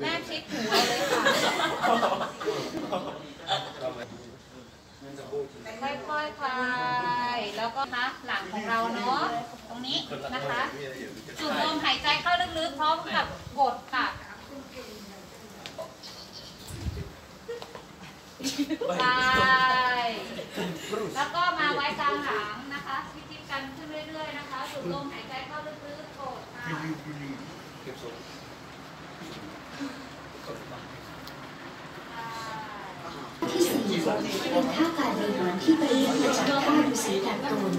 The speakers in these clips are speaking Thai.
แม่ชิดหูเราเลยค่ะค่อยๆคลายแล้วก็นะหลังของเราเนาะ ตรงนี้นะคะ สูดลมหายใจเข้าลึกๆพร้อมกับกดค่ะคลายแล้วก็มาไว้กลางหลังนะคะพิจิตกันขึ้นเรื่อยๆนะคะ สูดลมหายใจเข้าลึกๆกดค่ะ ที่สี่เป็นท่าการบริหารที่ประยุกต์มาจากท่าฤาษีดัดตน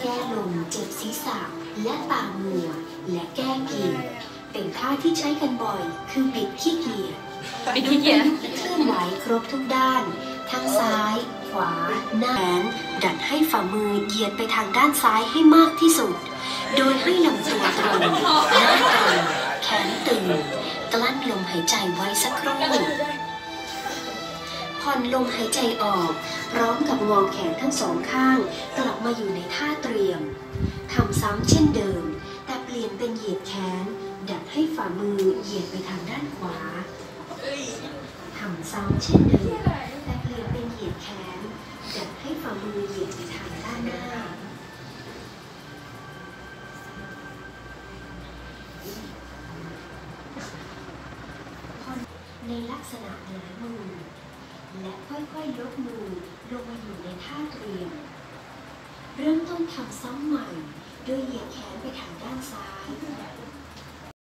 แก้ลมเจ็บศีรษะและตามัวและแก้เกียเป็นท่าที่ใช้กันบ่อย คือบิดขี้เกียจปิดขี้เกียจเคลื่อนไหวครบทุกด้าน ทั้งซ้าย ขวา หน้าแขนดัดให้ฝ่ามือเหยียดไปทางด้านซ้ายให้มากที่สุด โดยให้ลำตัวตรงหน้าตรงแขนตึง กลั้นลมหายใจไว้สักครู่ผ่อนลมหายใจออก พร้อมกับงอแขนทั้งสองข้าง กลับมาอยู่ในท่าเตรียมทำซ้ำเช่นเดิม แต่เปลี่ยนเป็นเหยียดแขน ดัดให้ฝ่ามือเหยียดไปทางด้านขวาทำซ้ำเช่นเดิม แต่เปลี่ยนเป็นเหยียดแขน ในลักษณะหงายมือ และค่อยๆยกมือลงมาอยู่ในท่าเตรียม เริ่มต้นทำซ้ำใหม่ โดยเหยียดแขนไปทางด้านซ้าย